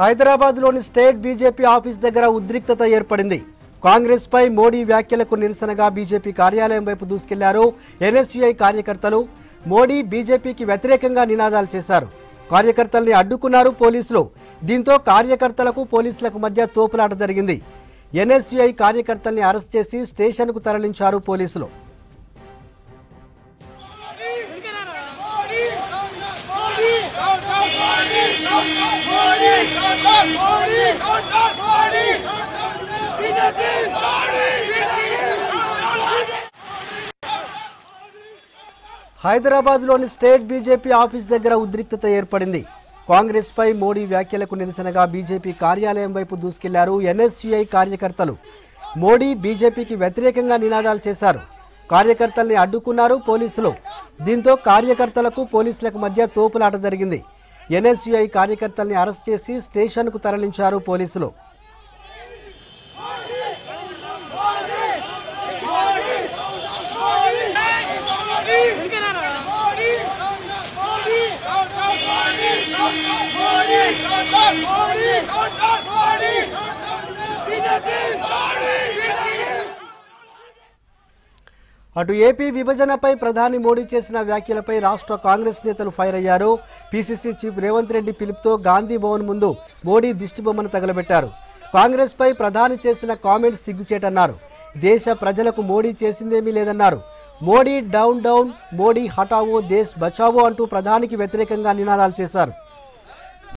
హైదరాబాద్లోని state BJP office దగ్గర ఉద్రిక్తత ఏర్పడింది. కాంగ్రెస్ పై మోడీ వ్యాఖ్యలకు నిరసనగా బీజేపీ కార్యాలయం వైపు దూసుకెళ్ళారు ఎన్ఎస్యుఐ కార్యకర్తలు. మోడీ బీజేపీకి వ్యతిరేకంగా నినాదాలు చేశారు. కార్యకర్తల్ని అడ్డుకున్నారు పోలీసులు. దీంతో కార్యకర్తలకు పోలీసులకు మధ్య తోపులాట జరిగింది. ఎన్ఎస్యుఐ కార్యకర్తల్ని అరెస్ట్ చేసి స్టేషన్కు తరలించారు పోలీసులు. హైదరాబాద్లోని స్టేట్ బీజేపీ ఆఫీస్ దగ్గర ఉద్రిక్తత ఏర్పడింది. కాంగ్రెస్ పై మోడీ వ్యాఖ్యలకు నిరసనగా బీజేపీ కార్యాలయం వైపు దూసుకెళ్ళారు ఎన్ఎస్యుఐ కార్యకర్తలు. మోడీ బీజేపీకి వ్యతిరేకంగా నినాదాలు చేశారు. కార్యకర్తల్ని అడ్డుకున్నారు పోలీసులు. దీంతో కార్యకర్తలకు పోలీసులకు మధ్య తోపులాట జరిగింది. ఎన్ఎస్యుఐ కార్యకర్తల్ని అరెస్ట్ చేసి స్టేషన్కు తరలించారు పోలీసులు. అటు ఏపీ విభజనపై ప్రధాని మోడీ చేసిన వ్యాఖ్యలపై రాష్ట్ర కాంగ్రెస్ నేతలు ఫైర్ అయ్యారు. పీసీసీ చీఫ్ రేవంత్ రెడ్డి పిలుపుతో గాంధీ భవన్ ముందు మోడీ దిష్టిబొమ్మను తగలబెట్టారు. కాంగ్రెస్ పై ప్రధాని చేసిన కామెంట్స్ సిగ్గుచేటన్నారు. దేశ ప్రజలకు మోడీ చేసిందేమీ లేదన్నారు. మోడీ డౌన్ డౌన్ మోడీ హటావో దేశ్ బచావో అంటూ ప్రధానికి వ్యతిరేకంగా నినాదాలు చేశారు.